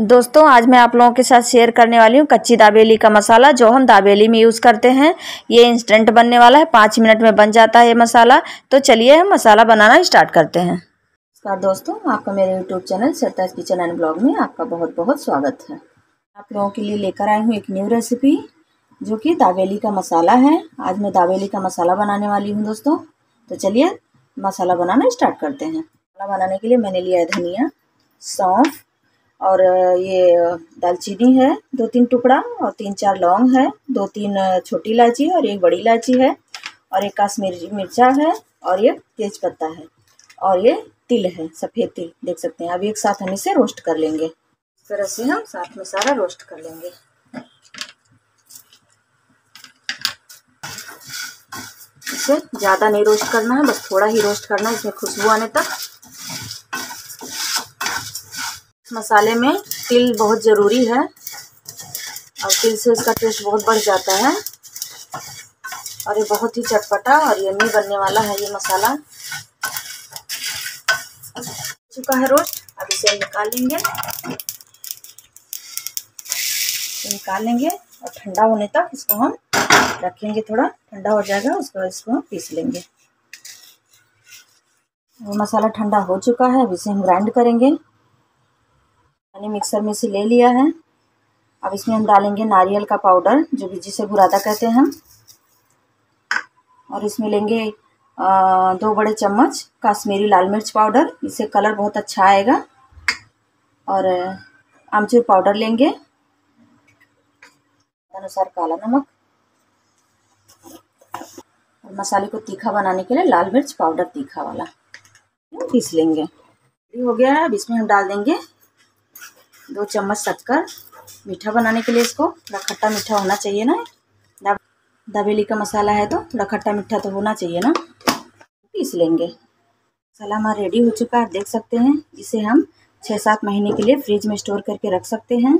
दोस्तों, आज मैं आप लोगों के साथ शेयर करने वाली हूँ कच्ची दाबेली का मसाला जो हम दाबेली में यूज़ करते हैं। ये इंस्टेंट बनने वाला है, पाँच मिनट में बन जाता है ये मसाला। तो चलिए हम मसाला बनाना स्टार्ट करते हैं। नमस्कार दोस्तों, आपका मेरे YouTube channel Sartaj kitchen and blog में आपका बहुत बहुत स्वागत है। आप लोगों के लिए लेकर आई हूँ एक न्यू रेसिपी जो कि दाबेली का मसाला है। आज मैं दाबेली का मसाला बनाने वाली हूँ दोस्तों। तो चलिए मसाला बनाना स्टार्ट करते हैं। मसाला बनाने के लिए मैंने लिया है धनिया, सौंफ और ये दालचीनी है दो तीन टुकड़ा और तीन चार लौंग है दो तीन छोटी इलायची और एक बड़ी इलायची है और एक काश्मीरी मिर्चा है और ये तेज पत्ता है और ये तिल है, सफ़ेद तिल, देख सकते हैं। अभी एक साथ हम इसे रोस्ट कर लेंगे। इस तरह से हम साथ में सारा रोस्ट कर लेंगे। इसे ज़्यादा नहीं रोस्ट करना है, बस थोड़ा ही रोस्ट करना है, इसमें खुशबू आने तक। मसाले में तिल बहुत ज़रूरी है। और तिल से इसका टेस्ट बहुत बढ़ जाता है। और ये बहुत ही चटपटा और यमी बनने वाला है ये मसाला। चुका है रोस्ट, अब इसे निकाल लेंगे। निकाल लेंगे और ठंडा होने तक इसको हम रखेंगे थोड़ा, ठंडा हो जाएगा, उसके बाद इसको हम पीस लेंगे। वो मसाला ठंडा हो चुका है, अब इसे हम ग्राइंड करेंगे। मैंने मिक्सर में से ले लिया है। अब इसमें हम डालेंगे नारियल का पाउडर, जो कि जिसे बुरादा कहते हैं हम। और इसमें लेंगे दो बड़े चम्मच काश्मीरी लाल मिर्च पाउडर। इससे कलर बहुत अच्छा आएगा। और आमचूर पाउडर लेंगे। अनुसार काला नमक। और मसाले को तीखा बनाने के लिए लाल मिर्च पाउडर तीखा वाला। पीस लेंगे। हो गया है। अब इसमें हम डाल देंगे दो चम्मच शक्कर, मीठा बनाने के लिए इसको। थोड़ा खट्टा मीठा होना चाहिए ना। दबेली का मसाला है तो थोड़ा खट्टा मीठा तो होना चाहिए ना। पीस लेंगे। मसाला हमारा रेडी हो चुका है देख सकते हैं। इसे हम छः सात महीने के लिए फ्रिज में स्टोर करके रख सकते हैं।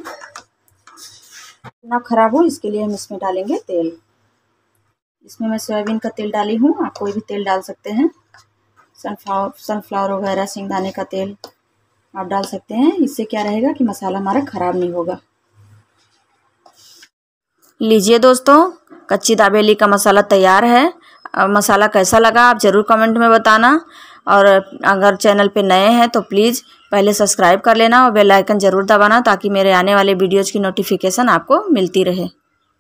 ना ख़राब हो, इसके लिए हम इसमें डालेंगे तेल। इसमें मैं सोयाबीन का तेल डाली हूँ, आप कोई भी तेल डाल सकते हैं। सनफ्लावर सनफ्लावर वगैरह, सिंगदाने का तेल। आप डाल सकते हैं। इससे क्या रहेगा कि मसाला हमारा ख़राब नहीं होगा। लीजिए दोस्तों, कच्ची दाबेली का मसाला तैयार है। मसाला कैसा लगा आप ज़रूर कमेंट में बताना। और अगर चैनल पे नए हैं तो प्लीज़ पहले सब्सक्राइब कर लेना और बेल आइकन ज़रूर दबाना ताकि मेरे आने वाले वीडियोज़ की नोटिफिकेशन आपको मिलती रहे।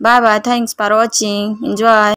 Bye bye, thanks for watching. Enjoy